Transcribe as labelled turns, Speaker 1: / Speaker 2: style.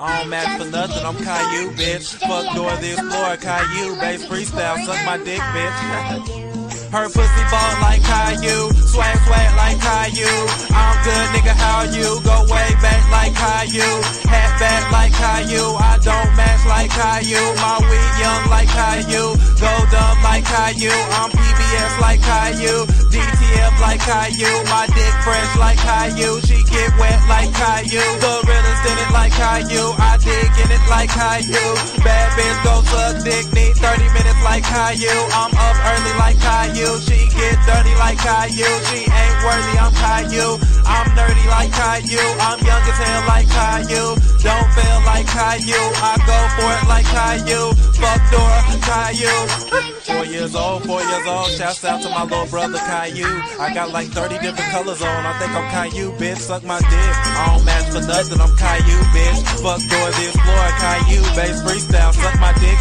Speaker 1: I don't match for nothing, I'm Caillou, bitch. Fuck Dora the Explorer, Caillou, bass freestyle, suck my dick, bitch. Her pussy ball like Caillou, swag swag like Caillou. I'm good, nigga, how you? Go way back like Caillou, hat back like Caillou. I don't match like Caillou, my weed young like Caillou, go dumb like Caillou. I'm PBS like Caillou, DTF like Caillou. My dick fresh like Caillou, she get wet like Caillou. The Caillou, I dig in it like Caillou. Bad bitch go suck dick, need 30 minutes like Caillou. I'm up early like Caillou. She get dirty like Caillou. She ain't worthy, I'm Caillou. I'm nerdy like Caillou. I'm young as hell like Caillou. Caillou. I go for it like Caillou. Fuck Dora, Caillou. Four years old, four years old. Shouts out to my little brother Caillou. I got like 30 different colors on. I think I'm Caillou, bitch. Suck my dick. I don't match for nothing. I'm Caillou, bitch. Fuck Dora the Explorer, Caillou. Bass freestyle. Suck my dick.